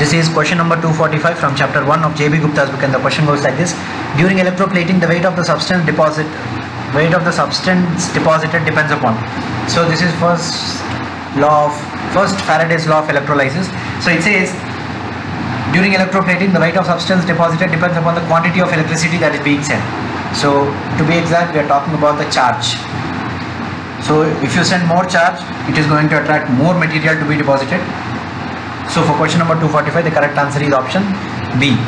This is question number 245 from chapter 1 of JB Gupta's book and the question goes like this. During electroplating the weight of the substance deposit weight of the substance deposited depends upon. So this is first law of first Faraday's law of electrolysis. So it says during electroplating the weight of substance deposited depends upon the quantity of electricity that is being sent. So to be exact we are talking about the charge. So if you send more charge it is going to attract more material to be deposited. So for question number 245 the correct answer is option B.